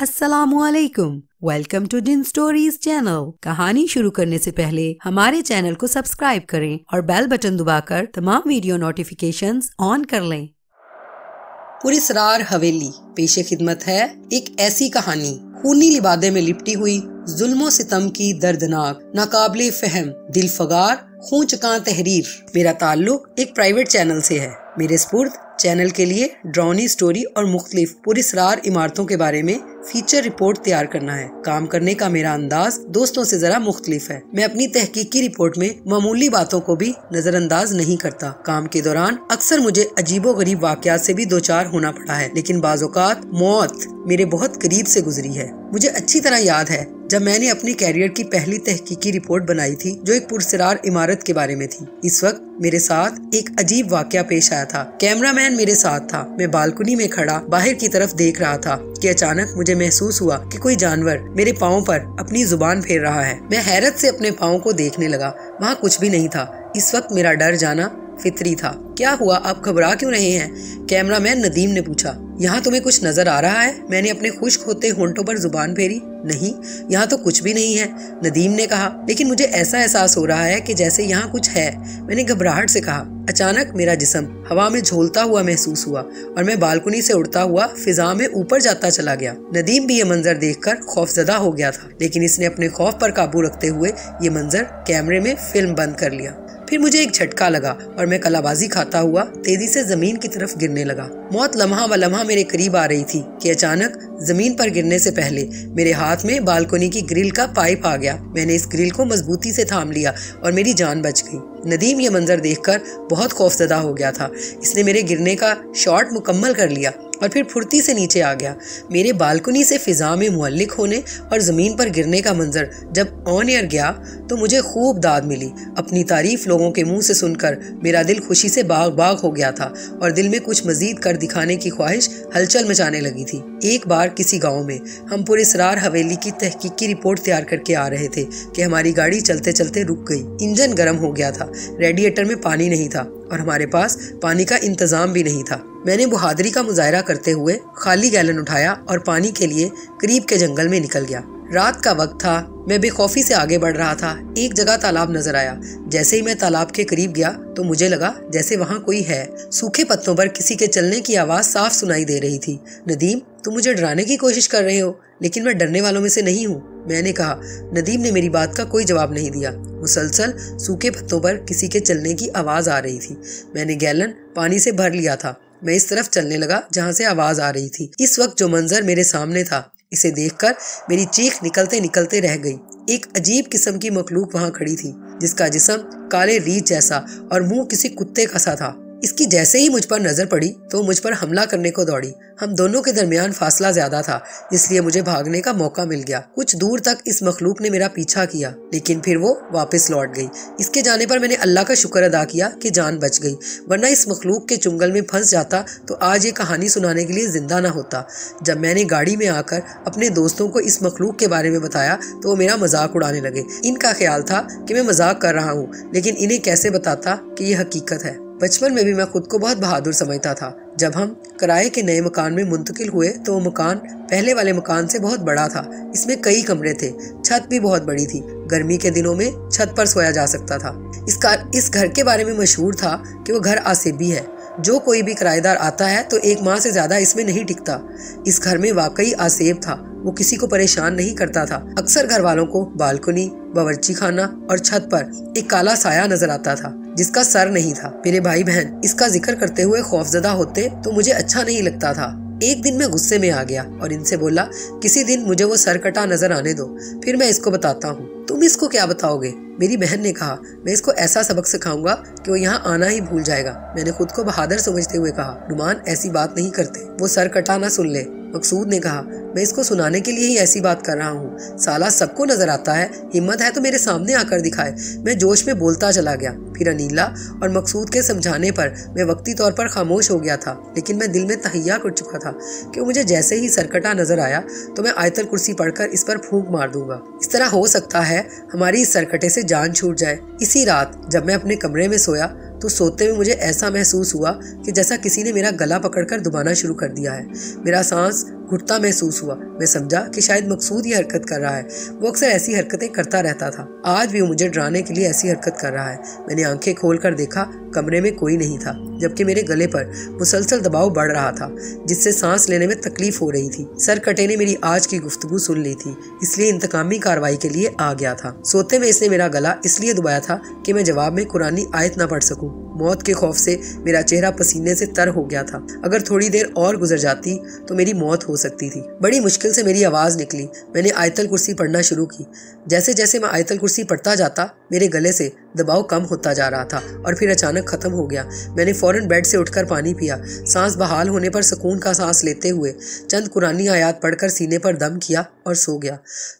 السلام علیکم۔ Welcome to jinn stories channel کہانی شروع کرنے سے پہلے ہمارے چینل کو سبسکرائب کریں اور بیل بٹن دبا کر تمام ویڈیو نوٹیفیکیشن آن کر لیں۔ پرسرار حویلی، پیش خدمت ہے ایک ایسی کہانی۔ خونی لبادے میں لپٹی ہوئی ظلم و ستم کی دردناک، ناقابل فہم، دل فگار خون چکان تحریر۔ میرا تعلق ایک پرائیویٹ چینل سے ہے۔ میرے سپرد چینل کے لیے ڈرونی سٹوری اور مختلف پرسرار عمارتوں کے بارے میں فیچر رپورٹ تیار کرنا ہے۔ کام کرنے کا میرا انداز دوستوں سے ذرا مختلف ہے۔ میں اپنی تحقیقی رپورٹ میں معمولی باتوں کو بھی نظر انداز نہیں کرتا۔ کام کے دوران اکثر مجھے عجیب و غریب واقعات سے بھی دوچار ہونا پڑا ہے، لیکن بعض اوقات موت میرے بہت قریب سے گزری ہے۔ مجھے اچھی طرح یاد ہے جب میں نے اپنی کیریئر کی پہلی تحقیقی رپورٹ بنائی تھی جو ایک پرسرار عمارت کے بارے میں تھی۔ اس وقت میرے ساتھ ایک عجیب واقعہ پیش آیا تھا۔ کیمرہ مین میرے ساتھ تھا۔ میں بالکنی میں کھڑا باہر کی طرف دیکھ رہا تھا کہ اچانک مجھے محسوس ہوا کہ کوئی جانور میرے پاؤں پر اپنی زبان پھیر رہا ہے۔ میں حیرت سے اپنے پاؤں کو دیکھنے لگا۔ وہاں کچھ بھی نہیں تھا۔ اس وقت میرا ڈر جانا فطری تھا۔ کیا ہوا؟ آپ گھبرا کیوں رہے ہیں؟ کیمرہ مین ندیم نے پوچھا۔ یہاں تمہیں کچھ نظر آ رہا ہے؟ میں نے اپنے خشک ہوتے ہونٹوں پر زبان پھیری۔ نہیں، یہاں تو کچھ بھی نہیں ہے، ندیم نے کہا۔ لیکن مجھے ایسا احساس ہو رہا ہے کہ جیسے یہاں کچھ ہے۔ میں نے گھبراہٹ سے کہا۔ اچانک میرا جسم ہوا میں جھولتا ہوا محسوس ہوا اور میں بالکنی سے اڑتا ہوا فضا میں اوپر جاتا چلا گیا۔ ندیم بھی یہ منظر دیکھ کر خوف زدہ ہو گیا تھا، لیکن اس نے اپنے خوف پر قابو رکھتے ہوئے یہ منظر کیمرے میں فلم بند کر لیا۔ پھر مجھے ایک جھٹکا لگا اور میں کلا بازی کھاتا ہوا تیزی سے زمین کی طرف گرنے لگا۔ موت لمحہ و لمحہ میرے قریب آ رہی تھی کہ اچانک زمین پر گرنے سے پہلے میرے ہاتھ میں بالکونی کی گرل کا پائپ آ گیا۔ میں نے اس گرل کو مضبوطی سے تھام لیا اور میری جان بچ گئی۔ ندیم یہ منظر دیکھ کر بہت خوف زدہ ہو گیا تھا۔ اس نے میرے گرنے کا شارٹ مکمل کر لیا۔ اور پھر پھرتی سے نیچے آ گیا۔ میرے بالکنی سے فضا میں معلق ہونے اور زمین پر گرنے کا منظر جب آن ایئر گیا تو مجھے خوب داد ملی۔ اپنی تعریف لوگوں کے منہ سے سن کر میرا دل خوشی سے باغ باغ ہو گیا تھا اور دل میں کچھ مزید کر دکھانے کی خواہش ہلچل مچانے لگی تھی۔ ایک بار کسی گاؤں میں ہم پورے سرار حویلی کی تحقیقی رپورٹ تیار کر کے آ رہے تھے کہ ہماری گاڑی چلتے چلتے رک گئی۔ انجن گرم ہو گیا تھا۔ ریڈیٹر میں پانی نہیں تھا اور ہمارے پاس پانی کا انتظام بھی نہیں تھا۔ میں نے بہادری کا مظاہرہ کرتے ہوئے خالی گیلن اٹھایا اور پانی کے لیے قریب کے جنگل میں نکل گیا۔ رات کا وقت تھا، میں بے خوفی سے آگے بڑھ رہا تھا۔ ایک جگہ تالاب نظر آیا۔ جیسے ہی میں تالاب کے قریب گیا تو مجھے لگا جیسے وہاں کوئی ہے۔ سوکھے پتوں پر کسی کے چلنے کی آواز صاف سنائی دے رہی تھی۔ ندیم، تم مجھے ڈرانے کی کوشش کر رہے ہو، لیکن میں ڈرنے والوں میں سے نہیں ہوں۔ میں نے کہا، ندیم نے میری بات کا کوئی جواب نہیں دیا۔ مسلسل سوکھے پتوں پر کسی کے چلنے کی آواز آ رہی تھی۔ میں نے گیلن پانی سے بھر لیا تھا۔ میں اس طرف چلنے لگا جہاں سے آواز آ رہی تھی۔ اس وقت جو منظر میرے سامنے تھا، اسے دیکھ کر میری چیخ نکلتے نکلتے رہ گئی۔ ایک عجیب قسم کی مخلوق وہاں کھڑی تھی، جس کا جسم کالے ریچ جیسا اور منہ کسی کتے کا سا تھا۔ اس کی جیسے ہی مجھ پر نظر پڑی تو مجھ پر حملہ کرنے کو دوڑی۔ ہم دونوں کے درمیان فاصلہ زیادہ تھا، اس لیے مجھے بھاگنے کا موقع مل گیا۔ کچھ دور تک اس مخلوق نے میرا پیچھا کیا، لیکن پھر وہ واپس لوٹ گئی۔ اس کے جانے پر میں نے اللہ کا شکر ادا کیا کہ جان بچ گئی۔ ورنہ اس مخلوق کے چنگل میں پھنس جاتا تو آج یہ کہانی سنانے کے لیے زندہ نہ ہوتا۔ جب میں نے گاڑی میں آ کر اپنے دوستوں کو اس مخلوق کے بارے میں بتایا تو وہ میرا مذاق اڑانے لگے۔ ان کا خیال تھا کہ میں مذاق کر رہا ہوں، لیکن انہیں کیسے بتاتا کہ یہ حقیقت ہے؟ بچپن میں بھی میں خود کو بہت بہادر سمجھتا تھا۔ جب ہم کرائے کے نئے مکان میں منتقل ہوئے تو وہ مکان پہلے والے مکان سے بہت بڑا تھا۔ اس میں کئی کمرے تھے۔ چھت بھی بہت بڑی تھی۔ گرمی کے دنوں میں چھت پر سویا جا سکتا تھا۔ اس گھر کے بارے میں مشہور تھا کہ وہ گھر آسیبی ہے۔ جو کوئی بھی کرایہ دار آتا ہے تو ایک ماہ سے زیادہ اس میں نہیں ٹکتا۔ اس گھر میں واقعی آسیب تھا۔ وہ کسی کو پریشان نہیں کرتا تھا۔ اکثر گھر والوں کو بالکنی، باورچی خانہ اور چھت پر ایک کالا سایہ نظر آتا تھا۔ جس کا سر نہیں تھا۔ میرے بھائی بہن، اس کا ذکر کرتے ہوئے خوف زدہ ہوتے تو مجھے اچھا نہیں لگتا تھا۔ ایک دن میں غصے میں آ گیا اور ان سے بولا، کسی دن مجھے وہ سر کٹا نظر آنے دو، پھر میں اس کو بتاتا ہوں۔ تم اس کو کیا بتاؤ گے؟ میری بہن نے کہا، میں اس کو ایسا سبق سکھاؤں گا کہ وہ یہاں آنا ہی بھول جائے گا۔ میں نے خود کو بہادر سمجھتے ہوئے کہا نمان ایسی بات نہیں کرتے۔ وہ سر کٹا نہ سن لے۔ مقصود نے کہا، میں اس کو سنانے کے لیے ہی ایسی بات کر رہا ہوں۔ سالہ سب کو نظر آتا ہے، ہمت ہے تو میرے سامنے آ کر دکھائے۔ میں جوش میں بولتا چلا گیا۔ پھر انیلا اور مقصود کے سمجھانے پر میں وقتی طور پر خاموش ہو گیا تھا، لیکن میں دل میں تہیا کر چکا تھا کہ مجھے جیسے ہی سرکٹا نظر آیا تو میں آیت الکرسی پڑھ کر اس پر پھونک مار دوں گا۔ اس طرح ہو سکتا ہے ہماری اس سرکٹے سے جان چھوٹ جائے۔ اسی رات جب میں اپنے کمرے میں سویا تو سوتے میں مجھے ایسا محسوس ہوا کہ جیسا کسی نے میرا گلا پکڑ کر دبانا شروع کر دیا ہے۔ میرا سانس گھٹتا محسوس ہوا۔ میں سمجھا کہ شاید مقصود یہ حرکت کر رہا ہے۔ وہ اکثر ایسی حرکتیں کرتا رہتا تھا۔ آج بھی وہ مجھے ڈرانے کے لیے ایسی حرکت کر رہا ہے۔ میں نے آنکھیں کھول کر دیکھا، کمرے میں کوئی نہیں تھا، جبکہ میرے گلے پر مسلسل دباؤ بڑھ رہا تھا، جس سے سانس لینے میں تکلیف ہو رہی تھی۔ سر کٹے نے میری آج کی گفتگو سن لی تھی، اس لیے انتقامی کاروائی کے لیے آ گیا تھا۔ سوتے میں اس نے میرا گلا اس لیے دبایا تھا کہ میں جواب میں قرآن آیت نہ پڑھ سکوں۔ موت کے خوف سے میرا چہرہ پسینے سے تر ہو گیا تھا۔ اگر تھوڑی دیر اور گزر جاتی تو میری موت ہو سکتی تھی۔ بڑی مشکل سے میری آواز نکلی۔ میں نے آیت الکرسی پڑھنا شروع کی۔ جیسے جیسے میں آیت الکرسی پڑھتا جاتا، میرے گلے سے دباؤ کم ہوتا جا رہا تھا اور پھر اچانک ختم ہو گیا۔ میں نے فوراً بیڈ سے اٹھ کر پانی پیا۔ سانس بحال ہونے پر سکون کا سانس لیتے ہوئے چند قرآنی آیات پڑھ کر سینے پر دم کیا اور سو گیا۔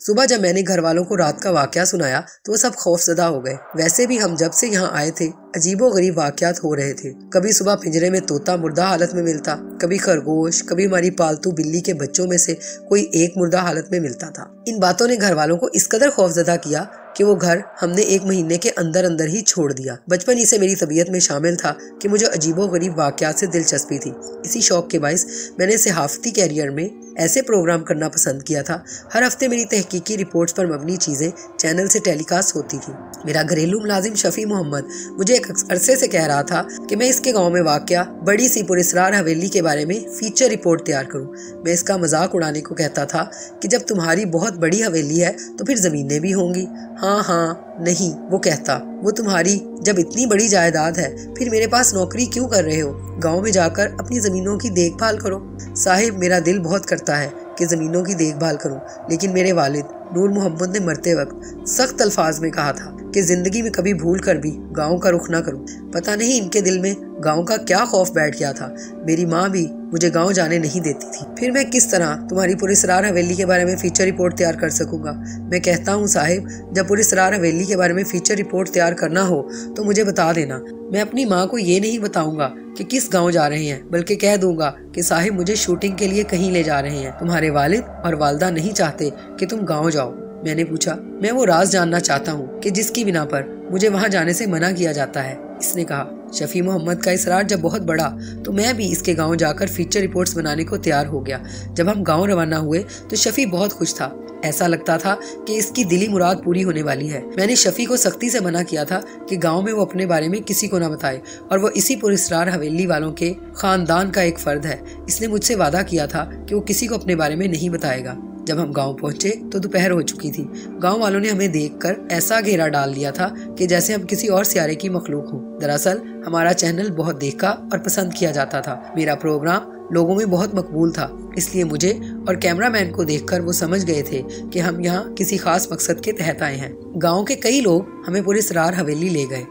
صبح جب میں نے گھر والوں کو رات کا واقعہ سنایا تو وہ سب خوف زدہ ہو گئے۔ ویسے بھی ہم جب سے یہاں آئے تھے، عجیب و غریب واقعات ہو رہے تھے۔ کبھی صبح پنجرے میں توتا مردہ حالت میں ملتا، کبھی خرگوش، کبھی ہماری پالتو بلی کے بچوں میں سے کوئی ایک مردہ حالت میں ملتا تھا۔ ان باتوں نے گھر والوں کو اس قدر خوف زدہ کیا کہ وہ گھر ہم نے ایک مہینے کے اندر اندر ہی چھوڑ دیا۔ بچپن ہی سے میری طبیعت میں شامل تھا کہ مجھے عجیب و غریب واقعات سے دلچسپی تھی۔ اسی شوق کے باعث میں نے صحافتی کیریئر میں ایسے پروگرام کرنا پسند کیا تھا۔ ہر ہفتے میری تحقیقی رپورٹس پر مبنی چیزیں چینل سے ٹیلی کاسٹ ہوتی تھی میرا گھریلو ملازم شفیع محمد مجھے ایک عرصے سے کہہ رہا تھا کہ میں اس کے گاؤں میں واقع بڑی سی پرسرار حویلی کے بارے میں فیچر رپورٹ تیار کروں۔ میں اس کا مذاق اڑانے کو کہتا تھا کہ جب تمہاری بہت بڑی حویلی ہے تو پھر زمینیں بھی ہوں گی۔ ہاں ہاں نہیں، وہ کہتا، وہ تمہاری جب اتنی بڑی جائیداد ہے، پھر میرے پاس نوکری کیوں کر رہے ہو؟ گاؤں میں جا کر اپنی زمینوں کی دیکھ بھال کرو۔ صاحب، میرا دل بہت کرتا ہے کہ زمینوں کی دیکھ بھال کروں، لیکن میرے والد نور محمد نے مرتے وقت سخت الفاظ میں کہا تھا کہ زندگی میں کبھی بھول کر بھی گاؤں کا رخ نہ کروں۔ پتہ نہیں ان کے دل میں گاؤں کا کیا خوف بیٹھ گیا تھا۔ میری ماں بھی مجھے گاؤں جانے نہیں دیتی تھی۔ پھر میں کس طرح تمہاری پوری سرار حویلی کے بارے میں فیچر رپورٹ تیار کر سکوں گا؟ میں کہتا ہوں صاحب، جب پوری سرار حویلی کے بارے میں فیچر رپورٹ تیار کرنا ہو تو مجھے بتا دینا۔ میں اپنی ماں کو یہ نہیں بتاؤں گا کہ کس گاؤں جا رہے ہیں، بلکہ کہہ دوں گا کہ صاحب مجھے شوٹنگ کے لیے کہیں لے جا رہے ہیں۔ تمہارے والد اور والدہ نہیں چاہتے کہ تم گاؤں جاؤ۔ میں نے پوچھا، میں وہ راز جاننا چاہتا ہوں کہ جس کی بنا پر مجھے وہاں جانے سے منع کیا جاتا ہے۔ اس نے کہا، شفیع محمد کا اصرار جب بہت بڑا، تو میں بھی اس کے گاؤں جا کر فیچر رپورٹس بنانے کو تیار ہو گیا۔ جب ہم گاؤں روانہ ہوئے، تو شفیع بہت خوش تھا۔ ایسا لگتا تھا کہ اس کی دلی مراد پوری ہونے والی ہے۔ میں نے شفیع کو سختی سے منع کیا تھا کہ گاؤں میں وہ اپنے بارے میں کسی کو نہ بتائے، اور وہ اسی پرسرار حویلی والوں کے خاندان کا ایک فرد ہے۔ اس نے مجھ سے وعدہ کیا تھا کہ وہ کسی کو اپنے بارے میں نہیں بتائے گا۔ جب ہم گاؤں پہنچے تو دوپہر ہو چکی تھی۔ گاؤں والوں نے ہمیں دیکھ کر ایسا گھیرا ڈال دیا تھا کہ جیسے ہم کسی اور سیارے کی مخلوق ہوں۔ دراصل ہمارا چینل بہت دیکھا اور پسند کیا جاتا تھا۔ میرا پروگرام لوگوں میں بہت مقبول تھا، اس لیے مجھے اور کیمرہ مین کو دیکھ کر وہ سمجھ گئے تھے کہ ہم یہاں کسی خاص مقصد کے تحت آئے ہیں۔ گاؤں کے کئی لوگ ہمیں پورے سرار حویلی لے گئے۔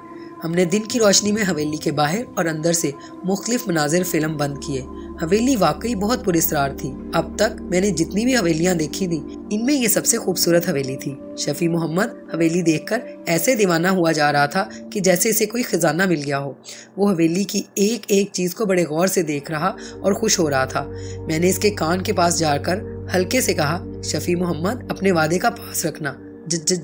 ہم نے دن کی روشنی میں حویلی کے باہر اور اندر سے مختلف مناظر فلم بند کیے۔ حویلی واقعی بہت پرسرار تھی۔ اب تک میں نے جتنی بھی حویلیاں دیکھی تھی ان میں یہ سب سے خوبصورت حویلی تھی۔ شفیع محمد حویلی دیکھ کر ایسے دیوانہ ہوا جا رہا تھا کہ جیسے اسے کوئی خزانہ مل گیا ہو۔ وہ حویلی کی ایک ایک چیز کو بڑے غور سے دیکھ رہا اور خوش ہو رہا تھا۔ میں نے اس کے کان کے پاس جا کر ہلکے سے کہا، شفیع محمد، اپنے وعدے کا پاس رکھنا۔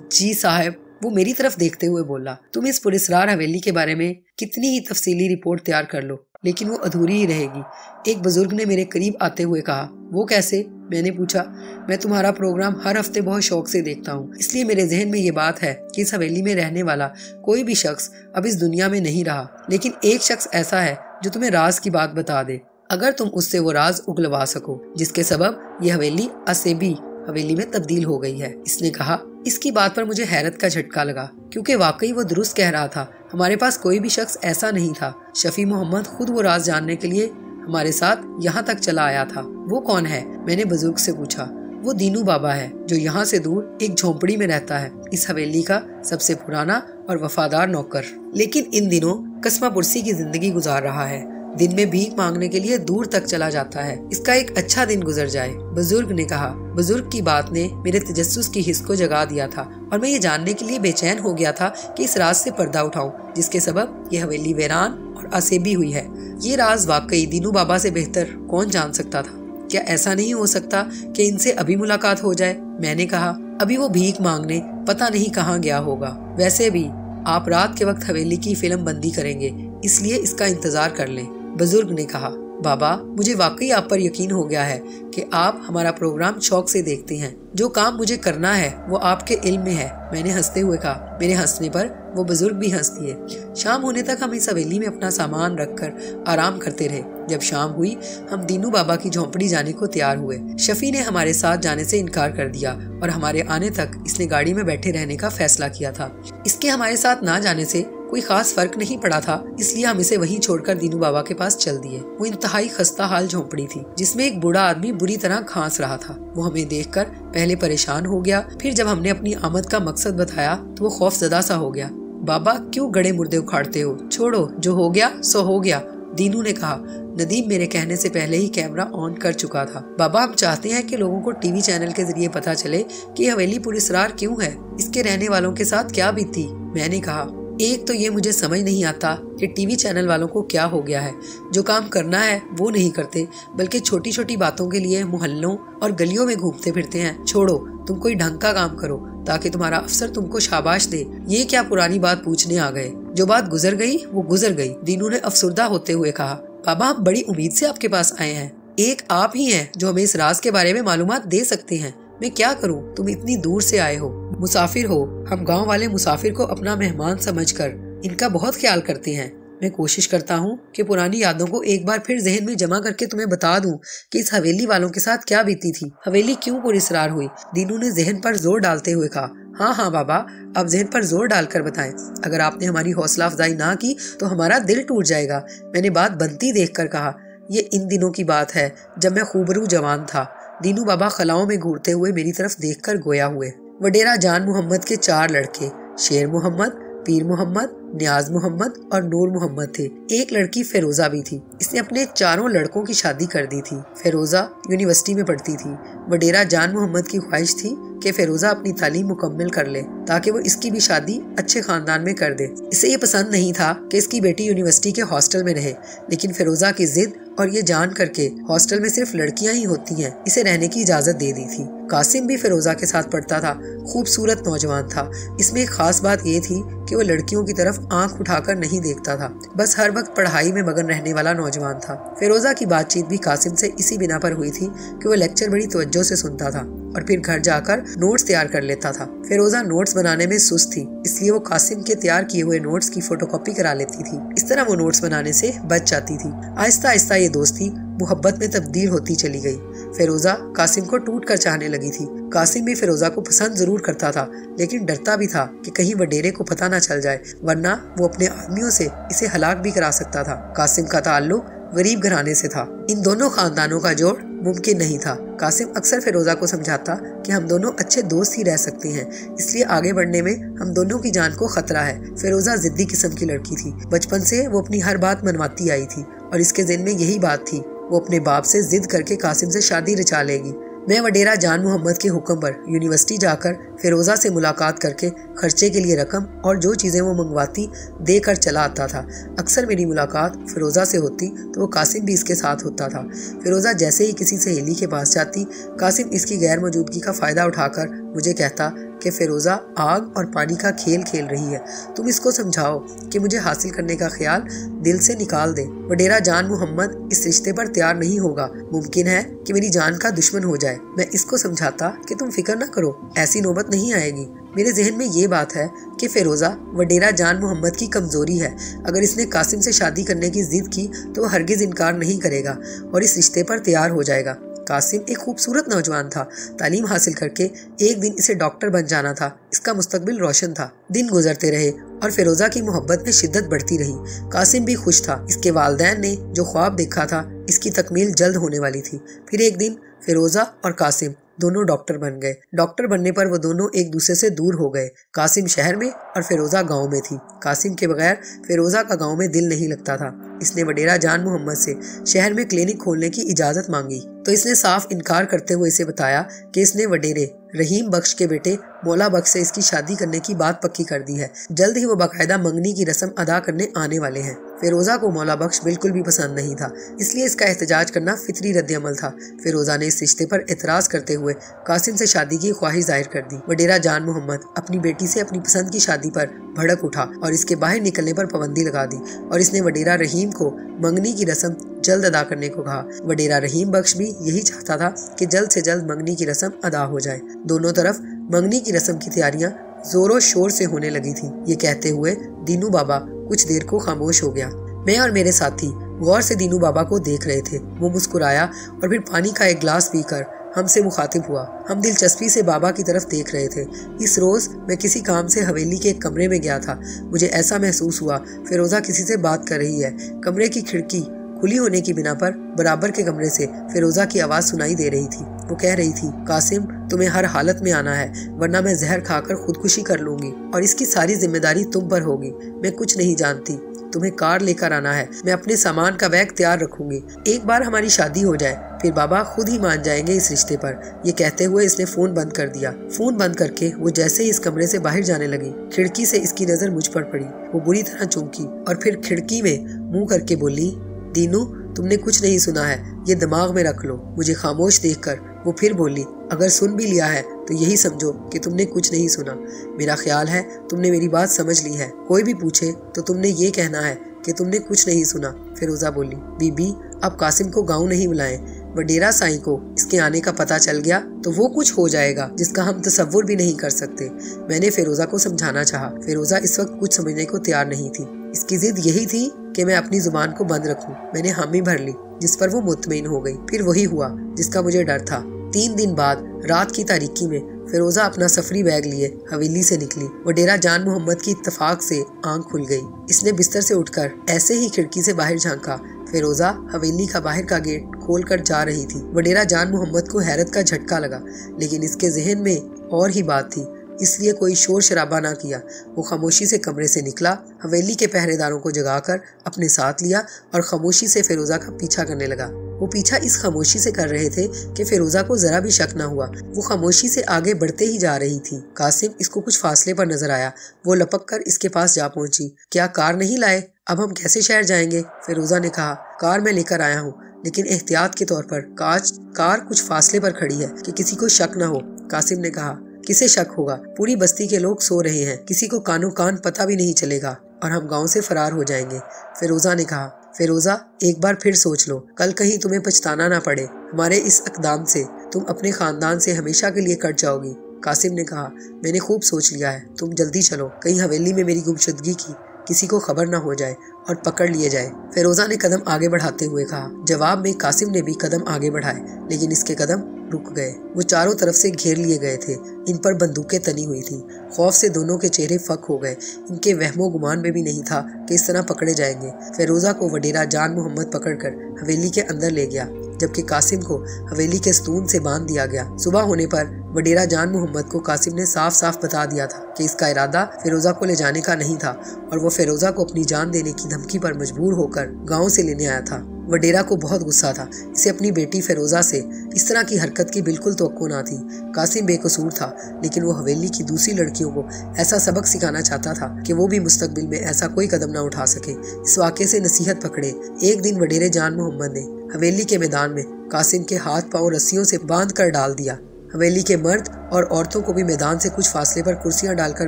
جی صاحب، وہ میری طرف دیکھتے ہوئے بولا، تم اس پرسرار حویلی کے بارے میں کتنی ہی تفصیلی رپورٹ تیار کر لو۔ لیکن وہ ادھوری ہی رہے گی۔ ایک بزرگ نے میرے قریب آتے ہوئے کہا، وہ کیسے؟ میں نے پوچھا، میں تمہارا پروگرام ہر ہفتے بہت شوق سے دیکھتا ہوں۔ اس لیے میرے ذہن میں یہ بات ہے کہ اس حویلی میں رہنے والا کوئی بھی شخص اب اس دنیا میں نہیں رہا، لیکن ایک شخص ایسا ہے جو تمہیں راز کی بات بتا دے۔ اگر تم اس سے وہ راز اگلوا سکو، جس کے سبب یہ حویلی اسیبی حویلی میں تبدیل ہو گئی ہے۔ اس نے کہا، اس کی بات پر مجھے حیرت کا جھٹکا لگا، کیونکہ واقعی وہ درست کہہ رہا تھا۔ ہمارے پاس کوئی بھی شخص ایسا نہیں تھا۔ شفیع محمد خود وہ راز جاننے کے لیے ہمارے ساتھ یہاں تک چلا آیا تھا۔ وہ کون ہے؟ میں نے بزرگ سے پوچھا۔ وہ دینو بابا ہے جو یہاں سے دور ایک جھونپڑی میں رہتا ہے۔ اس حویلی کا سب سے پرانا اور وفادار نوکر۔ لیکن ان دنوں قسمہ پرسی کی زندگی گزار رہا ہے۔ دن میں بھیک مانگنے کے لیے دور تک چلا جاتا ہے۔ اس کا ایک اچھا دن گزر جائے۔ بزرگ نے کہا، بزرگ کی بات نے میرے تجسس کی حص کو جگا دیا تھا اور میں یہ جاننے کے لیے بے چین ہو گیا تھا کہ اس راز سے پردہ اٹھاؤں، جس کے سبب یہ حویلی ویران اور اسیبی ہوئی ہے۔ یہ راز واقعی دینو بابا سے بہتر کون جان سکتا تھا؟ کیا ایسا نہیں ہو سکتا کہ ان سے ابھی ملاقات ہو جائے؟ میں نے کہا، ابھی وہ بھیک مانگنے پتا نہیں کہاں گیا ہوگا۔ ویسے بھی آپ رات کے وقت حویلی کی فلم بندی کریں گے، اس لیے اس کا انتظار کر لیں۔ بزرگ نے کہا، بابا، مجھے واقعی آپ پر یقین ہو گیا ہے کہ آپ ہمارا پروگرام شوق سے دیکھتے ہیں۔ جو کام مجھے کرنا ہے وہ آپ کے علم میں ہے۔ میں نے ہنستے ہوئے کہا، میرے ہنسنے پر وہ بزرگ بھی ہنس دیے شام ہونے تک ہم اس حویلی میں اپنا سامان رکھ کر آرام کرتے رہے۔ جب شام ہوئی، ہم دینو بابا کی جھونپڑی جانے کو تیار ہوئے۔ شفی نے ہمارے ساتھ جانے سے انکار کر دیا اور ہمارے آنے تک اس نے گاڑی میں بیٹھے رہنے کا فیصلہ کیا تھا۔ اس کے ہمارے ساتھ نہ جانے سے کوئی خاص فرق نہیں پڑا تھا، اس لیے ہم اسے وہیں چھوڑ کر دینو بابا کے پاس چل دیے۔ وہ انتہائی خستہ حال جھونپڑی تھی، جس میں ایک بوڑھا آدمی بری طرح کھانس رہا تھا۔ وہ ہمیں دیکھ کر پہلے پریشان ہو گیا، پھر جب ہم نے اپنی آمد کا مقصد بتایا تو وہ خوف زدہ سا ہو گیا۔ بابا، کیوں گڑے مردے اکھاڑتے ہو؟ چھوڑو، جو ہو گیا سو ہو گیا۔ دینو نے کہا، ندیم میرے کہنے سے پہلے ہی کیمرہ آن کر چکا تھا۔ بابا، ہم چاہتے ہیں کہ لوگوں کو ٹی وی چینل کے ذریعے پتا چلے کہ حویلی پوری اسرار کیوں ہے؟ اس کے رہنے والوں کے ساتھ کیا بھی تھی میں نے کہا ایک تو یہ مجھے سمجھ نہیں آتا کہ ٹی وی چینل والوں کو کیا ہو گیا ہے۔ جو کام کرنا ہے وہ نہیں کرتے، بلکہ چھوٹی چھوٹی باتوں کے لیے محلوں اور گلیوں میں گھومتے پھرتے ہیں۔ چھوڑو، تم کوئی ڈھنگ کا کام کرو تاکہ تمہارا افسر تم کو شاباش دے۔ یہ کیا پرانی بات پوچھنے آ گئے؟ جو بات گزر گئی، وہ گزر گئی۔ دینوں نے افسردہ ہوتے ہوئے کہا، بابا، ہم بڑی امید سے آپ کے پاس آئے ہیں۔ ایک آپ ہی ہیں جو ہمیں اس راز کے بارے میں معلومات دے سکتے ہیں۔ میں کیا کروں؟ تم اتنی دور سے آئے ہو۔ مسافر ہو، ہم گاؤں والے مسافر کو اپنا مہمان سمجھ کر ان کا بہت خیال کرتے ہیں۔ میں کوشش کرتا ہوں کہ پرانی یادوں کو ایک بار پھر ذہن میں جمع کر کے تمہیں بتا دوں کہ اس حویلی والوں کے ساتھ کیا بیتی تھی۔ حویلی کیوں پر اسرار ہوئی؟ دینوں نے ذہن پر زور ڈالتے ہوئے کہا ہاں ہاں بابا، اب ذہن پر زور ڈال کر بتائیں۔ اگر آپ نے ہماری حوصلہ افزائی نہ کی تو ہمارا دل ٹوٹ جائے گا۔ میں نے بات بنتی دیکھ کر کہا، یہ ان دنوں کی بات ہے جب میں خوبرو جوان تھا۔ دینو بابا خلاؤں میں گھورتے ہوئے میری طرف دیکھ کر گویا ہوئے۔ وڈیرا جان محمد کے چار لڑکے، شیر محمد، پیر محمد، نیاز محمد اور نور محمد تھے۔ ایک لڑکی فیروزہ بھی تھی۔ اس نے اپنے چاروں لڑکوں کی شادی کر دی تھی۔ فیروزہ یونیورسٹی میں پڑھتی تھی۔ وڈیرا جان محمد کی خواہش تھی کہ فیروزہ اپنی تعلیم مکمل کر لے تاکہ وہ اس کی بھی شادی اچھے خاندان میں کر دے۔ اسے یہ پسند نہیں تھا کہ اس کی بیٹی یونیورسٹی کے ہاسٹل میں رہے، لیکن فیروزہ کی ضد اور یہ جان کر کے ہاسٹل میں صرف لڑکیاں ہی ہوتی ہیں، اسے رہنے کی اجازت دے دی تھی۔ قاسم بھی فیروزہ کے ساتھ پڑھتا تھا، خوبصورت نوجوان تھا۔ اس میں ایک خاص بات یہ تھی کہ وہ لڑکیوں کی طرف آنکھ اٹھا کر نہیں دیکھتا تھا، بس ہر وقت پڑھائی میں مگن رہنے والا نوجوان تھا۔ فیروزہ کی بات چیت بھی قاسم سے اسی بنا پر ہوئی تھی کہ وہ لیکچر بڑی توجہ سے سنتا تھا۔ اور پھر گھر جا کر نوٹس تیار کر لیتا تھا۔ فیروزہ نوٹس بنانے میں سست تھی، اس لیے وہ قاسم کے تیار کیے ہوئے نوٹس کی فوٹو کاپی کرا لیتی تھی۔ اس طرح وہ نوٹس بنانے سے بچ جاتی تھی۔ آہستہ آہستہ یہ دوستی محبت میں تبدیل ہوتی چلی گئی۔ فیروزہ قاسم کو ٹوٹ کر چاہنے لگی تھی۔ قاسم بھی فیروزہ کو پسند ضرور کرتا تھا، لیکن ڈرتا بھی تھا کہ کہیں وہ ڈیرے کو پتہ نہ چل جائے، ورنہ وہ اپنے آدمیوں سے اسے ہلاک بھی کرا سکتا تھا۔ قاسم کا تعلق غریب گھرانے سے تھا۔ ان دونوں خاندانوں کا جوڑ ممکن نہیں تھا۔ قاسم اکثر فیروزہ کو سمجھاتا کہ ہم دونوں اچھے دوست ہی رہ سکتے ہیں، اس لیے آگے بڑھنے میں ہم دونوں کی جان کو خطرہ ہے۔ فیروزہ ضدی قسم کی لڑکی تھی۔ بچپن سے وہ اپنی ہر بات منواتی آئی تھی اور اس کے ذہن میں یہی بات تھی، وہ اپنے باپ سے ضد کر کے قاسم سے شادی رچا لے گی۔ میں وڈیرا جان محمد کے حکم پر یونیورسٹی جا کر فیروزہ سے ملاقات کر کے خرچے کے لیے رقم اور جو چیزیں وہ منگواتی دے کر چلا آتا تھا۔ اکثر میری ملاقات فیروزہ سے ہوتی تو وہ قاسم بھی اس کے ساتھ ہوتا تھا۔ فیروزہ جیسے ہی کسی سہیلی کے پاس جاتی، قاسم اس کی غیر موجودگی کا فائدہ اٹھا کر مجھے کہتا کہ فیروزہ آگ اور پانی کا کھیل کھیل رہی ہے۔ تم اس کو سمجھاؤ کہ مجھے حاصل کرنے کا خیال دل سے نکال دے۔ وڈیرا جان محمد اس رشتے پر تیار نہیں ہوگا۔ ممکن ہے کہ میری جان کا دشمن ہو جائے۔ میں اس کو سمجھاتا کہ تم فکر نہ کرو، ایسی نوبت نہیں آئے گی۔ میرے ذہن میں یہ بات ہے کہ فیروزہ وڈیرا جان محمد کی کمزوری ہے۔ اگر اس نے قاسم سے شادی کرنے کی ضد کی تو وہ ہرگز انکار نہیں کرے گا اور اس رشتے پر تیار ہو جائے گا۔ قاسم ایک خوبصورت نوجوان تھا۔ تعلیم حاصل کر کے ایک دن اسے ڈاکٹر بن جانا تھا۔ اس کا مستقبل روشن تھا۔ دن گزرتے رہے اور فیروزہ کی محبت میں شدت بڑھتی رہی۔ قاسم بھی خوش تھا۔ اس کے والدین نے جو خواب دیکھا تھا، اس کی تکمیل جلد ہونے والی تھی۔ پھر ایک دن فیروزہ اور قاسم دونوں ڈاکٹر بن گئے۔ ڈاکٹر بننے پر وہ دونوں ایک دوسرے سے دور ہو گئے۔ قاسم شہر میں اور فیروزہ گاؤں میں تھی۔ قاسم کے بغیر فیروزہ کا گاؤں میں دل نہیں لگتا تھا۔ اس نے وڈیرا جان محمد سے شہر میں کلینک کھولنے کی اجازت مانگی۔ تو اس نے صاف انکار کرتے ہوئے اسے بتایا کہ اس نے وڈیرے رحیم بخش کے بیٹے مولا بخش سے اس کی شادی کرنے کی بات پکی کر دی ہے۔ جلد ہی وہ باقاعدہ منگنی کی رسم ادا کرنے آنے والے ہیں۔ فیروزہ کو مولا بخش بالکل بھی پسند نہیں تھا، اس لیے اس کا احتجاج کرنا فطری رد عمل تھا۔ فیروزہ نے اس رشتے پر اعتراض کرتے ہوئے قاسم سے شادی کی خواہش ظاہر کر دی۔ وڈیرا جان محمد اپنی بیٹی سے اپنی پسند کی شادی پر بھڑک اٹھا اور اس کے باہر نکلنے پر پابندی لگا دی اور اس نے وڈیرا رحیم کو منگنی کی رسم جلد ادا کرنے کو کہا۔ وڈیرا رحیم بخش بھی یہی چاہتا تھا کہ جلد سے جلد منگنی کی رسم ادا ہو جائے۔ دونوں طرف منگنی کی رسم کی تیاریاں زور و شور سے ہونے لگی تھی یہ کہتے ہوئے دینو بابا کچھ دیر کو خاموش ہو گیا۔ میں اور میرے ساتھی غور سے دینو بابا کو دیکھ رہے تھے۔ وہ مسکرایا اور پھر پانی کا ایک گلاس پی کر ہم سے مخاطب ہوا۔ ہم دلچسپی سے بابا کی طرف دیکھ رہے تھے۔ اس روز میں کسی کام سے حویلی کے ایک کمرے میں گیا تھا۔ مجھے ایسا محسوس ہوا۔ فیروزہ کسی سے بات کر رہی ہے۔ کمرے کی کھڑکی۔ کھلی ہونے کی بنا پر برابر کے کمرے سے فیروزہ کی آواز سنائی دے رہی تھی۔ وہ کہہ رہی تھی، قاسم، تمہیں ہر حالت میں آنا ہے، ورنہ میں زہر کھا کر خودکشی کر لوں گی اور اس کی ساری ذمہ داری تم پر ہوگی۔ میں کچھ نہیں جانتی، تمہیں کار لے کر آنا ہے، میں اپنے سامان کا بیگ تیار رکھوں گی۔ ایک بار ہماری شادی ہو جائے، پھر بابا خود ہی مان جائیں گے اس رشتے پر۔ یہ کہتے ہوئے اس نے فون بند کر دیا۔ فون بند کر کے وہ جیسے ہی اس کمرے سے باہر جانے لگی، کھڑکی سے اس کی نظر مجھ پر پڑی۔ وہ بری طرح چونکی اور پھر کھڑکی میں منہ کر کے بولی دینو، تم نے کچھ نہیں سنا ہے، یہ دماغ میں رکھ لو۔ مجھے خاموش دیکھ کر وہ پھر بولی، اگر سن بھی لیا ہے تو یہی سمجھو کہ تم نے کچھ نہیں سنا۔ میرا خیال ہے تم نے میری بات سمجھ لی ہے۔ کوئی بھی پوچھے تو تم نے یہ کہنا ہے کہ تم نے کچھ نہیں سنا۔ فیروزہ بولی، بی بی، اب قاسم کو گاؤں نہیں بلائیں۔ وڈیرا سائی کو اس کے آنے کا پتا چل گیا تو وہ کچھ ہو جائے گا، جس کا ہم تصور بھی نہیں کر سکتے۔ میں نے فیروزہ کو سمجھانا چاہا۔ فیروزہ اس وقت کچھ سمجھنے کو تیار نہیں تھی۔ اس کی ضد یہی تھی کہ میں اپنی زبان کو بند رکھوں۔ میں نے حامی بھر لی، جس پر وہ مطمئن ہو گئی۔ پھر وہی ہوا، جس کا مجھے ڈر تھا۔ تین دن بعد، رات کی تاریکی میں، فیروزہ اپنا سفری بیگ لیے، حویلی سے نکلی۔ وہ ڈیرا جان محمد کی اتفاق سے آنکھ کھل گئی۔ اس نے بستر سے اٹھ کر ایسے ہی کھڑکی سے باہر جھانکا۔ فیروزہ حویلی کا باہر کا گیٹ کھول کر جا رہی تھی۔ وڈیرا جان محمد کو حیرت کا جھٹکا لگا، لیکن اس کے ذہن میں اور ہی بات تھی۔ اس لیے کوئی شور شرابہ نہ کیا۔ وہ خاموشی سے کمرے سے نکلا، حویلی کے پہرے داروں کو جگا کر اپنے ساتھ لیا اور خاموشی سے فیروزہ کا پیچھا کرنے لگا۔ وہ پیچھا اس خاموشی سے کر رہے تھے کہ فیروزہ کو ذرا بھی شک نہ ہوا۔ وہ خاموشی سے آگے بڑھتے ہی جا رہی تھی۔ قاسم اس کو کچھ فاصلے پر نظر آیا۔ وہ لپک کر اس کے پاس جا پہنچی۔ کیا کار نہیں لائے؟ اب ہم کیسے شہر جائیں گے؟ فیروزہ نے کہا کار میں لے کر آیا ہوں۔ لیکن احتیاط کے طور پر کاج کار کچھ فاصلے پر کھڑی ہے کہ کسی کو شک نہ ہو۔ قاسم نے کہا، کسے شک ہوگا؟ پوری بستی کے لوگ سو رہے ہیں۔ کسی کو کانو کان پتہ بھی نہیں چلے گا اور ہم گاؤں سے فرار ہو جائیں گے۔ فیروزہ نے کہا، فیروزہ، ایک بار پھر سوچ لو۔ کل کہیں تمہیں پچھتانا نہ پڑے۔ ہمارے اس اقدام سے تم اپنے خاندان سے ہمیشہ کے لیے کٹ جاؤ گی۔ قاسم نے کہا، میں نے خوب سوچ لیا ہے۔ تم جلدی چلو۔ کہیں حویلی میں میری گمشدگی کی۔ کسی کو خبر نہ ہو جائے اور پکڑ لیے جائے۔ فیروزہ نے قدم آگے بڑھاتے ہوئے کہا، جواب میں قاسم نے بھی قدم آگے بڑھائے، لیکن اس کے قدم رک گئے۔ وہ چاروں طرف سے گھیر لیے گئے تھے، ان پر بندوقیں تنی ہوئی تھیں۔ خوف سے دونوں کے چہرے فک ہو گئے۔ ان کے وہم و گمان میں بھی نہیں تھا کہ اس طرح پکڑے جائیں گے۔ فیروزہ کو وڈیرا جان محمد پکڑ کر حویلی کے اندر لے گیا۔ جبکہ قاسم کو حویلی کے ستون سے باندھ دیا گیا۔ صبح ہونے پر وڈیرا جان محمد کو قاسم نے صاف صاف بتا دیا تھا کہ اس کا ارادہ فیروزہ کو لے جانے کا نہیں تھا اور وہ فیروزہ کو اپنی جان دینے کی دھمکی پر مجبور ہو کر گاؤں سے لینے آیا تھا۔ وڈیرا کو بہت غصہ تھا۔ اسے اپنی بیٹی فیروزہ سے اس طرح کی حرکت کی بالکل توقع نہ تھی۔ قاسم بے قصور تھا، لیکن وہ حویلی کی دوسری لڑکیوں کو ایسا سبق سکھانا چاہتا تھا کہ وہ بھی مستقبل میں ایسا کوئی قدم نہ اٹھا سکے۔ اس واقعے سے نصیحت پکڑے۔ ایک دن وڈیرے جان محمد نے حویلی کے میدان میں قاسم کے ہاتھ پاؤں رسیوں سے باندھ کر ڈال دیا۔ حویلی کے مرد اور عورتوں کو بھی میدان سے کچھ فاصلے پر کرسیاں ڈال کر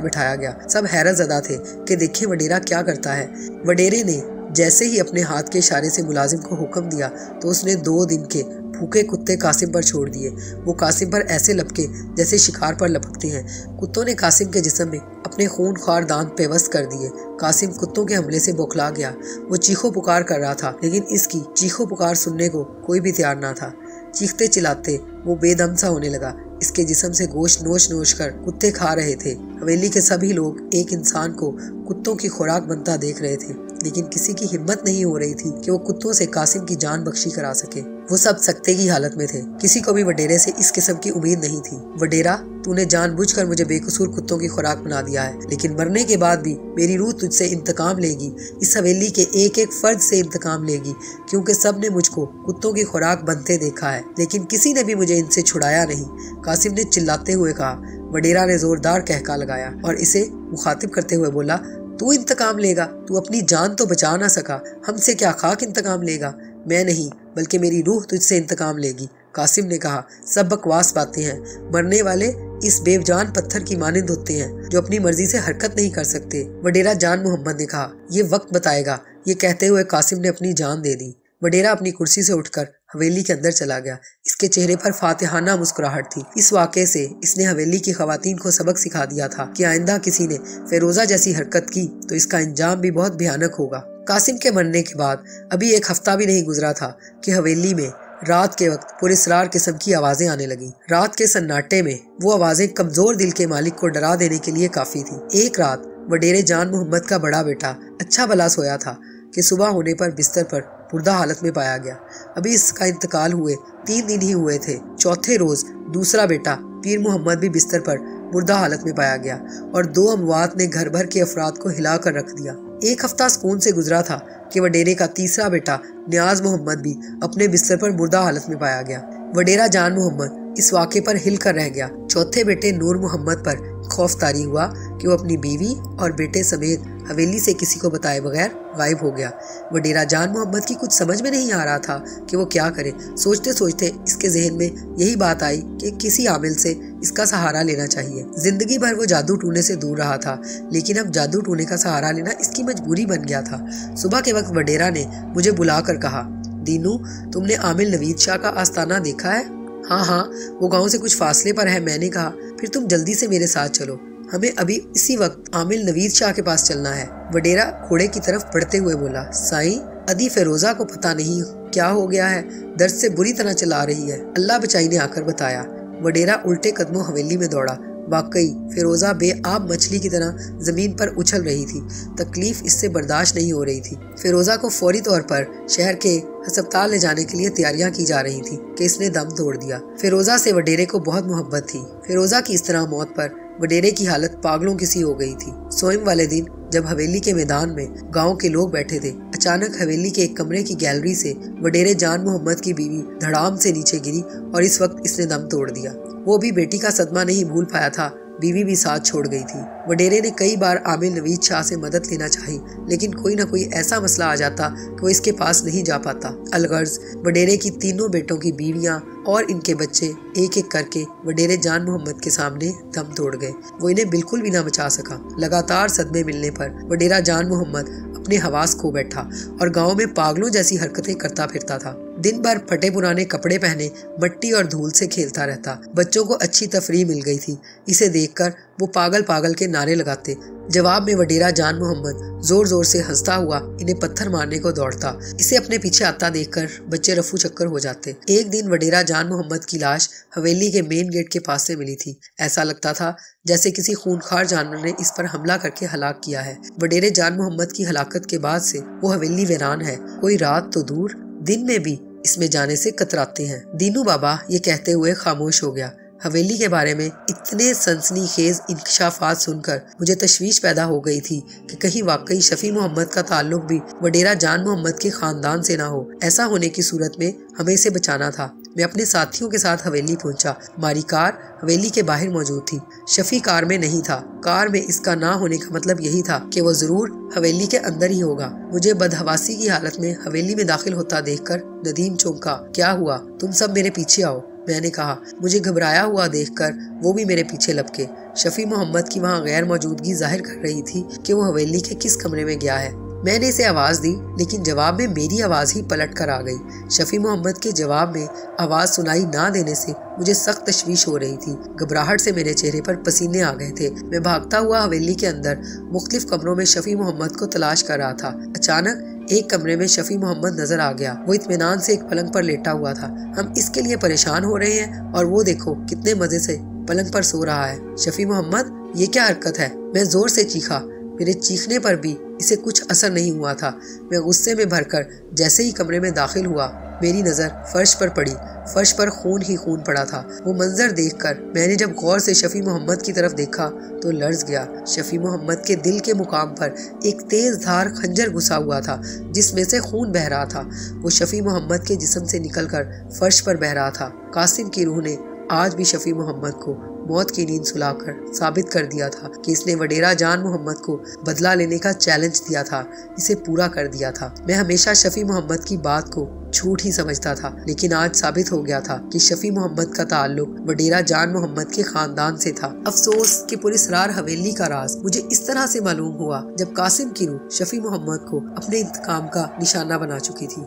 بٹھایا گیا۔ سب حیرت زدہ تھے کہ دیکھیں وڈیرا کیا کرتا ہے۔ وڈیرے نے جیسے ہی اپنے ہاتھ کے اشارے سے ملازم کو حکم دیا تو اس نے دو دن کے بھوکے کتے قاسم پر چھوڑ دیے۔ وہ قاسم پر ایسے لپکے جیسے شکار پر لپکتے ہیں۔ کتوں نے قاسم کے جسم میں اپنے خون خوار دانت پیوست کر دیے۔ قاسم کتوں کے حملے سے بوکھلا گیا۔ وہ چیخو پکار کر رہا تھا، لیکن اس کی چیخو پکار سننے کو کوئی بھی تیار نہ تھا۔ چیختے چلاتے وہ بے دم سا ہونے لگا۔ اس کے جسم سے گوشت نوش نوش کر کتے کھا رہے تھے۔ حویلی کے سبھی لوگ ایک انسان کو کتوں کی خوراک بنتا دیکھ رہے تھے، لیکن کسی کی ہمت نہیں ہو رہی تھی کہ وہ کتوں سے قاسم کی جان بخشی کرا سکے۔ وہ سب سکتے کی حالت میں تھے۔ کسی کو بھی وڈیرے سے اس قسم کی امید نہیں تھی۔ وڈیرا، تو نے جان بوجھ کر مجھے بے قصور کتوں کی خوراک بنا دیا ہے، لیکن مرنے کے بعد بھی میری روح تجھ سے انتقام لے گی۔ اس حویلی کے ایک ایک فرد سے انتقام لے گی، کیونکہ سب نے مجھ کو کتوں کی خوراک بنتے دیکھا ہے۔ لیکن کسی نے بھی مجھے ان سے چھڑایا نہیں۔ قاسم نے چلاتے ہوئے کہا، وڈیرا نے زوردار کہکا لگایا اور اسے مخاطب کرتے ہوئے بولا، تو انتقام لے گا، تو اپنی جان تو بچا نہ سکا، ہم سے کیا خاک انتقام لے گا؟ میں نہیں، بلکہ میری روح تجھ سے انتقام لے گی۔ قاسم نے کہا، سب بکواس باتیں ہیں۔ مرنے والے اس بے جان پتھر کی مانند ہوتے ہیں، جو اپنی مرضی سے حرکت نہیں کر سکتے۔ وڈیرا جان محمد نے کہا، یہ وقت بتائے گا۔ یہ کہتے ہوئے قاسم نے اپنی جان دے دی۔ وڈیرا اپنی کرسی سے اٹھ کر حویلی کے اندر چلا گیا۔ اس کے چہرے پر فاتحانہ مسکراہٹ تھی۔ اس واقعے سے اس نے حویلی کی خواتین کو سبق سکھا دیا تھا کہ آئندہ کسی نے فیروزہ جیسی حرکت کی تو اس کا انجام بھی بہت بھیانک ہوگا۔ قاسم کے مرنے کے بعد ابھی ایک ہفتہ بھی نہیں گزرا تھا کہ حویلی میں رات کے وقت پر اسرار قسم کی آوازیں آنے لگی رات کے سناٹے میں وہ آوازیں کمزور دل کے مالک کو ڈرا دینے کے لیے کافی تھی ایک رات وڈیرے جان محمد کا بڑا بیٹا اچھا بلا سویا تھا کہ صبح ہونے پر بستر پر پردہ حالت میں پایا گیا۔ ابھی اس کا انتقال ہوئے تین دن ہی ہوئے تھے۔ چوتھے روز دوسرا بیٹا پیر محمد بھی بستر پر مردہ حالت میں پایا گیا اور دو اموات نے گھر بھر کے افراد کو ہلا کر رکھ دیا۔ ایک ہفتہ سکون سے گزرا تھا کہ وڈیرے کا تیسرا بیٹا نیاز محمد بھی اپنے بستر پر مردہ حالت میں پایا گیا۔ وڈیرا جان محمد اس واقعے پر ہل کر رہ گیا۔ چوتھے بیٹے نور محمد پر خوف تاری ہوا کہ وہ اپنی بیوی اور بیٹے سمیت حویلی سے کسی کو بتائے بغیر غائب ہو گیا۔ وہ ڈیرا جان محمد کی کچھ سمجھ میں نہیں آ رہا تھا کہ وہ کیا کرے۔ سوچتے سوچتے اس کے ذہن میں یہی بات آئی کہ کسی عامل سے اس کا سہارا لینا چاہیے۔ زندگی بھر وہ جادو ٹونے سے دور رہا تھا، لیکن اب جادو ٹونے کا سہارا لینا اس کی مجبوری بن گیا تھا۔ صبح کے وقت وڈیرا نے مجھے بلا کر کہا، دینو، تم نے عامل نوید شاہ کا آستانہ دیکھا ہے؟ ہاں ہاں وہ گاؤں سے کچھ فاصلے پر ہے، میں نے کہا، پھر تم جلدی سے میرے ساتھ چلو۔ ہمیں ابھی اسی وقت عامل نوید شاہ کے پاس چلنا ہے۔ وڈیرا گھوڑے کی طرف بڑھتے ہوئے بولا، سائیں، ادی فیروزہ کو پتا نہیں کیا ہو گیا ہے، درد سے بری طرح چلا رہی ہے۔ اللہ بچائی نے آ کر بتایا۔ وڈیرا الٹے قدموں حویلی میں دوڑا۔ واقعی فیروزہ بے آب مچھلی کی طرح زمین پر اچھل رہی تھی۔ تکلیف اس سے برداشت نہیں ہو رہی تھی۔ فیروزہ کو فوری طور پر شہر کے ہسپتال لے جانے کے لیے تیاریاں کی جا رہی تھی کہ اس نے دم توڑ دیا۔ فیروزہ سے وڈیرے کو بہت محبت تھی۔ فیروزہ کی اس طرح موت پر وڈیرے کی حالت پاگلوں کسی ہو گئی تھی۔ سوئم والے دن جب حویلی کے میدان میں گاؤں کے لوگ بیٹھے تھے، اچانک حویلی کے ایک کمرے کی گیلری سے وڈیرے جان محمد کی بیوی دھڑام سے نیچے گری اور اس وقت اس نے دم توڑ دیا۔ وہ بھی بیٹی کا صدمہ نہیں بھول پایا تھا۔ بیوی بھی ساتھ چھوڑ گئی تھی۔ وڈیرے نے کئی بار عامل نوید شاہ سے مدد لینا چاہی، لیکن کوئی نہ کوئی ایسا مسئلہ آ جاتا کہ وہ اس کے پاس نہیں جا پاتا۔ الغرض، وڈیرے کی تینوں بیٹوں کی بیویاں اور ان کے بچے ایک ایک کر کے وڈیرے جان محمد کے سامنے دم توڑ گئے۔ وہ انہیں بالکل بھی نہ بچا سکا۔ لگاتار صدمے ملنے پر وڈیرا جان محمد اپنے حواس کھو بیٹھا اور گاؤں میں پاگلوں جیسی حرکتیں کرتا پھرتا تھا۔ دن بھر پھٹے پرانے کپڑے پہنے، مٹی اور دھول سے کھیلتا رہتا۔ بچوں کو اچھی تفریح مل گئی تھی۔ اسے دیکھ کر وہ پاگل پاگل کے نعرے لگاتے۔ جواب میں وڈیرا جان محمد زور زور سے ہنستا ہوا انہیں پتھر مارنے کو دوڑتا۔ اسے اپنے پیچھے آتا دیکھ کر بچے رفو چکر ہو جاتے۔ ایک دن وڈیرا جان محمد کی لاش حویلی کے مین گیٹ کے پاس سے ملی تھی۔ ایسا لگتا تھا جیسے کسی خونخوار جانور نے اس پر حملہ کر کے ہلاک کیا ہے۔ وڈیرے جان محمد کی ہلاکت کے بعد سے وہ حویلی ویران ہے۔ کوئی رات تو دور، دن میں بھی اس میں جانے سے کتراتے ہیں۔ دینو بابا یہ کہتے ہوئے خاموش ہو گیا۔ حویلی کے بارے میں اتنے سنسنی خیز انکشافات سن کر مجھے تشویش پیدا ہو گئی تھی کہ کہیں واقعی شفیع محمد کا تعلق بھی وڈیرا جان محمد کے خاندان سے نہ ہو۔ ایسا ہونے کی صورت میں ہمیں اسے بچانا تھا۔ میں اپنے ساتھیوں کے ساتھ حویلی پہنچا۔ ہماری کار حویلی کے باہر موجود تھی۔ شفیع کار میں نہیں تھا۔ کار میں اس کا نہ ہونے کا مطلب یہی تھا کہ وہ ضرور حویلی کے اندر ہی ہوگا۔ مجھے بدہواسی کی حالت میں حویلی میں داخل ہوتا دیکھ کر ندیم چونکا، کیا ہوا؟ تم سب میرے پیچھے آؤ۔ میں نے کہا۔ مجھے گھبرایا ہوا دیکھ کر وہ بھی میرے پیچھے لپکے۔ شفیع محمد کی وہاں غیر موجودگی ظاہر کر رہی تھی کہ وہ حویلی کے کس کمرے میں گیا ہے۔ میں نے اسے آواز دی، لیکن جواب میں میری آواز ہی پلٹ کر آ گئی۔ شفیع محمد کے جواب میں آواز سنائی نہ دینے سے مجھے سخت تشویش ہو رہی تھی۔ گھبراہٹ سے میرے چہرے پر پسینے آ گئے تھے۔ میں بھاگتا ہوا حویلی کے اندر مختلف کمروں میں شفیع محمد کو تلاش کر رہا تھا۔ اچانک ایک کمرے میں شفیع محمد نظر آ گیا۔ وہ اطمینان سے ایک پلنگ پر لیٹا ہوا تھا۔ ہم اس کے لیے پریشان ہو رہے ہیں اور وہ دیکھو کتنے مزے سے پلنگ پر سو رہا ہے۔ شفیع محمد، یہ کیا حرکت ہے؟ میں زور سے چیخا۔ میرے چیخنے پر بھی اسے کچھ اثر نہیں ہوا تھا۔ میں غصے میں بھر کر جیسے ہی کمرے میں داخل ہوا، میری نظر فرش پر پڑی۔ فرش پر خون ہی خون پڑا تھا۔ وہ منظر دیکھ کر میں نے جب غور سے شفیع محمد کی طرف دیکھا تو لرز گیا۔ شفیع محمد کے دل کے مقام پر ایک تیز دھار خنجر گھسا ہوا تھا، جس میں سے خون بہ رہا تھا۔ وہ شفیع محمد کے جسم سے نکل کر فرش پر بہ رہا تھا۔ قاسم کی روح نے آج بھی شفیع محمد کو موت کی نیند سلا کر ثابت کر دیا تھا کہ اس نے وڈیرا جان محمد کو بدلہ لینے کا چیلنج دیا تھا، اسے پورا کر دیا تھا۔ میں ہمیشہ شفیع محمد کی بات کو جھوٹ ہی سمجھتا تھا، لیکن آج ثابت ہو گیا تھا کہ شفیع محمد کا تعلق وڈیرا جان محمد کے خاندان سے تھا۔ افسوس کہ پرسرار حویلی کا راز مجھے اس طرح سے معلوم ہوا جب قاسم کی روح شفیع محمد کو اپنے انتقام کا نشانہ بنا چکی تھی۔